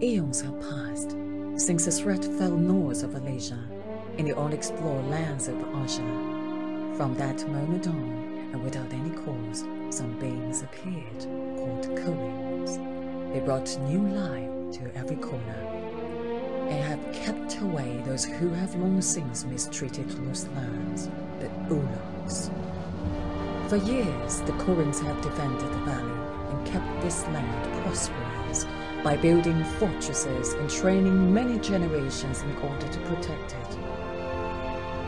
Eons have passed since the threat fell north of Alasia in the unexplored lands of Azur. From that moment on, and without any cause, some beings appeared, called Courines. They brought new life to every corner, and have kept away those who have long since mistreated those lands, the Ulars. For years, the Courines have defended the valley and kept this land prosperous by building fortresses and training many generations in order to protect it.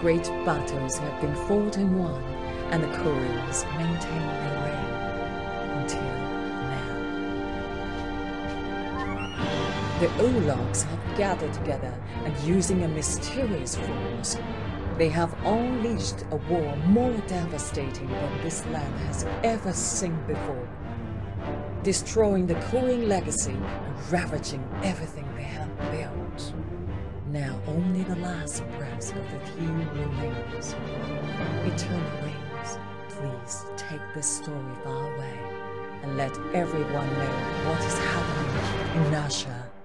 Great battles have been fought and won, and the Courines maintain their reign The Ulars have gathered together and using a mysterious force, they have unleashed a war more devastating than this land has ever seen before destroying the Courine legacy and ravaging everything they have built. Now only the last breaths of the few remains. Eternal Wings, please take this story far away and let everyone know what is happening in Azur.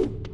you